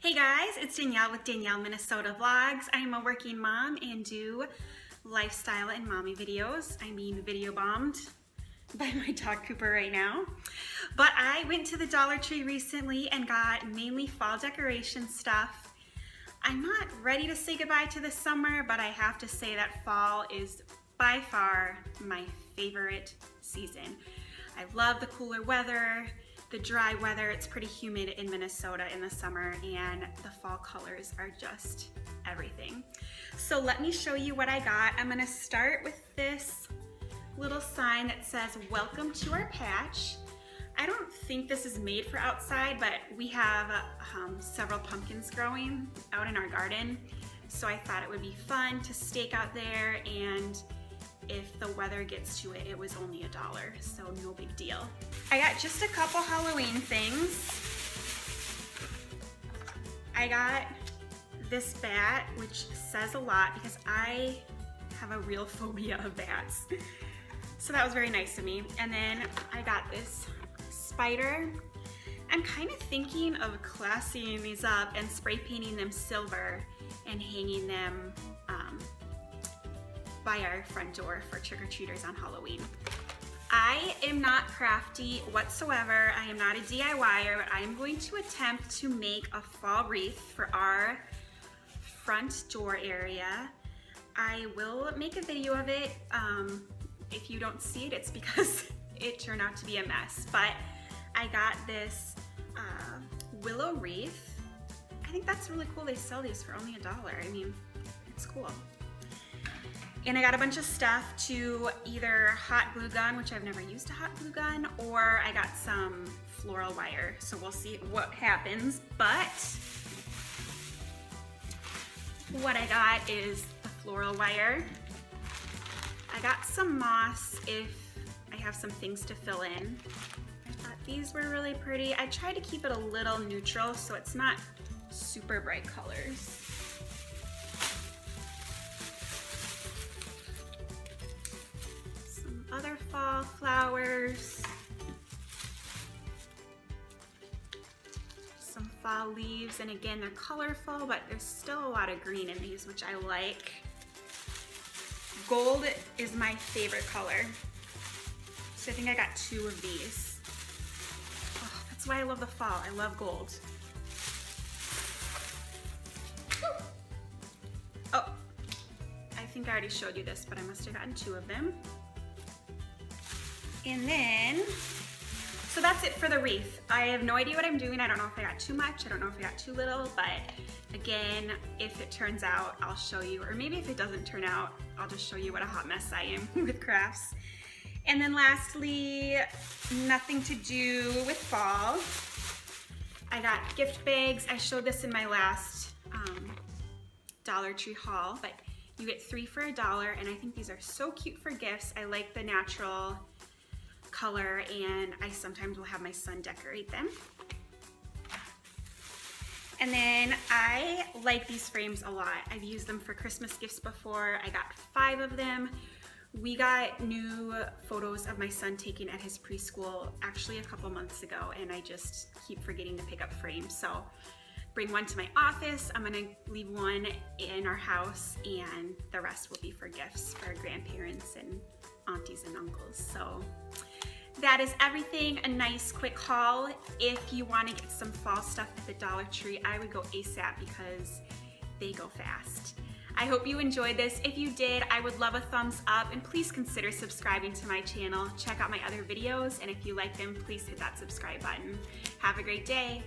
Hey guys, it's Danielle with Danielle Minnesota Vlogs. I'm a working mom and do lifestyle and mommy videos. I mean video bombed by my dog Cooper right now. But I went to the Dollar Tree recently and got mainly fall decoration stuff. I'm not ready to say goodbye to the summer, but I have to say that fall is by far my favorite season. I love the cooler weather the dry weather. It's pretty humid in Minnesota in the summer and the fall colors are just everything. So let me show you what I got. I'm gonna start with this little sign that says, welcome to our patch. I don't think this is made for outside, but we have um, several pumpkins growing out in our garden. So I thought it would be fun to stake out there and if the weather gets to it, it was only a dollar, so no big deal. I got just a couple Halloween things. I got this bat, which says a lot because I have a real phobia of bats. So that was very nice of me. And then I got this spider. I'm kind of thinking of classing these up and spray painting them silver and hanging them um, by our front door for trick-or-treaters on Halloween. I am not crafty whatsoever. I am not a DIYer, but I am going to attempt to make a fall wreath for our front door area. I will make a video of it. Um, if you don't see it, it's because it turned out to be a mess. But I got this uh, willow wreath. I think that's really cool. They sell these for only a dollar. I mean, it's cool. And I got a bunch of stuff to either hot glue gun, which I've never used a hot glue gun, or I got some floral wire. So we'll see what happens. But what I got is the floral wire. I got some moss if I have some things to fill in. I thought these were really pretty. I tried to keep it a little neutral so it's not super bright colors. Fall leaves, and again, they're colorful, but there's still a lot of green in these, which I like. Gold is my favorite color. So I think I got two of these. Oh, that's why I love the fall. I love gold. Oh, I think I already showed you this, but I must have gotten two of them. And then, so that's it for the wreath. I have no idea what I'm doing. I don't know if I got too much. I don't know if I got too little, but again, if it turns out, I'll show you. Or maybe if it doesn't turn out, I'll just show you what a hot mess I am with crafts. And then lastly, nothing to do with fall. I got gift bags. I showed this in my last um, Dollar Tree haul, but you get three for a dollar, and I think these are so cute for gifts. I like the natural color and I sometimes will have my son decorate them. And then I like these frames a lot. I've used them for Christmas gifts before. I got five of them. We got new photos of my son taken at his preschool actually a couple months ago and I just keep forgetting to pick up frames. So bring one to my office. I'm gonna leave one in our house and the rest will be for gifts for grandparents and aunties and uncles. So that is everything, a nice quick haul. If you wanna get some fall stuff at the Dollar Tree, I would go ASAP because they go fast. I hope you enjoyed this. If you did, I would love a thumbs up and please consider subscribing to my channel. Check out my other videos and if you like them, please hit that subscribe button. Have a great day.